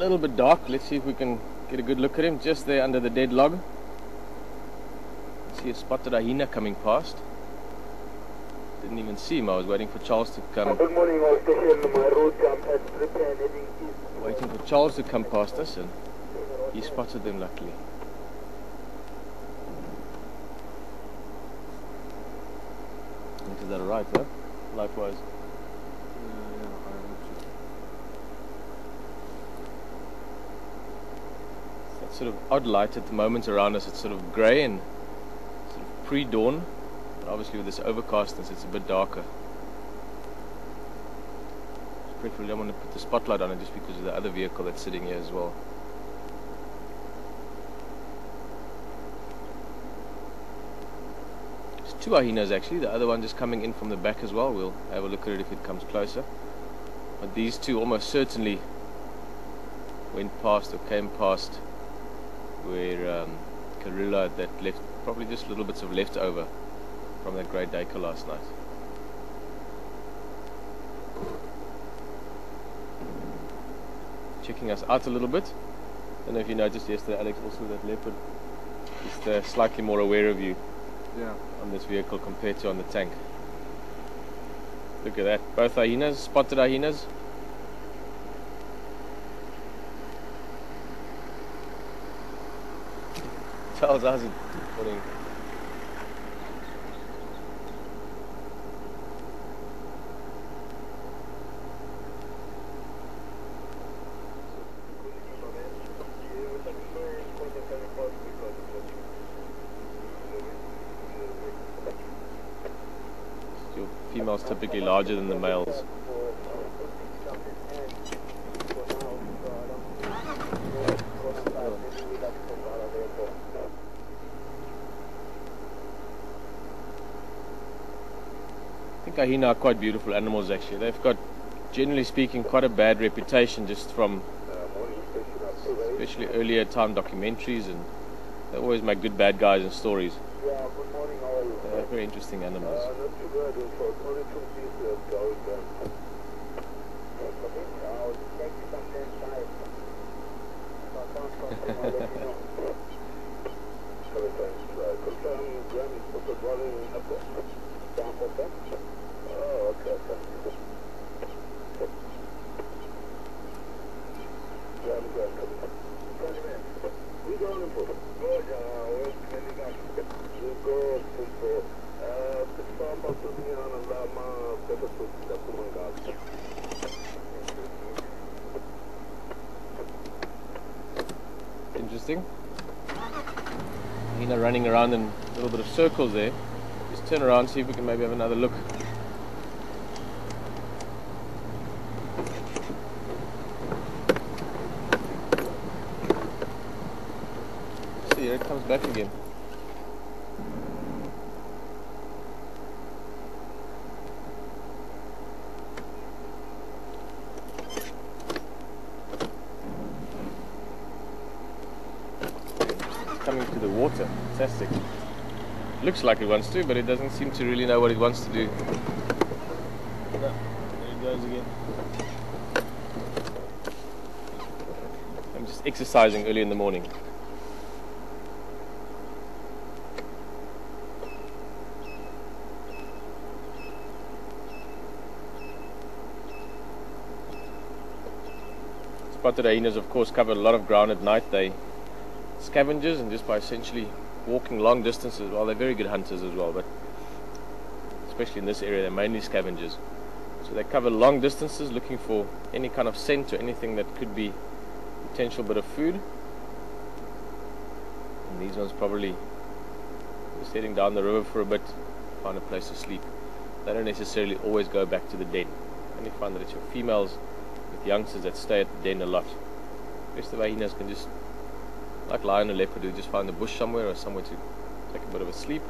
little bit dark. Let's see if we can get a good look at him. Just there under the dead log. See a spotted hyena coming past. Didn't even see him. I was waiting for Charles to come. Good morning, all station. My road jump has heading east. Waiting for Charles to come past us, and he spotted them luckily. Into that right, huh? Likewise. That sort of odd light at the moment around us. It's sort of grey and sort of pre-dawn. But obviously with this overcastness, it's a bit darker. Preferably don't want to put the spotlight on it just because of the other vehicle that's sitting here as well. There's two hyenas actually, the other one just coming in from the back as well. We'll have a look at it if it comes closer. But these two almost certainly went past or came past where um, Karula that left probably just little bits of leftover from that grey Duiker last night. Checking us out a little bit. I don't know if you noticed yesterday, Alex, also that leopard is uh, slightly more aware of you Yeah. on this vehicle compared to on the tank. Look at that. Both hyenas, spotted hyenas. Charles? Your females typically larger than the males. Think hyena are quite beautiful animals actually. They've got, generally speaking, quite a bad reputation just from especially earlier time documentaries and they always make good bad guys in stories. Yeah, good morning, how are you? They're very interesting animals. Interesting. Hyena running around in a little bit of circles there. Just turn around, see if we can maybe have another look. See, here it comes back again. Coming to the water. Fantastic. Looks like it wants to, but it doesn't seem to really know what it wants to do. No, there it goes again. I'm just exercising early in the morning. Spotted hyenas, of course, cover a lot of ground at night. They scavengers, and just by essentially walking long distances, well, they're very good hunters as well, but especially in this area, they're mainly scavengers. So they cover long distances looking for any kind of scent or anything that could be potential bit of food. And these ones probably just heading down the river for a bit, find a place to sleep. They don't necessarily always go back to the den. I only find that it's your females with youngsters that stay at the den a lot. Rest of hyenas can just, like lion or leopard, who just find a bush somewhere or somewhere to take a bit of a sleep.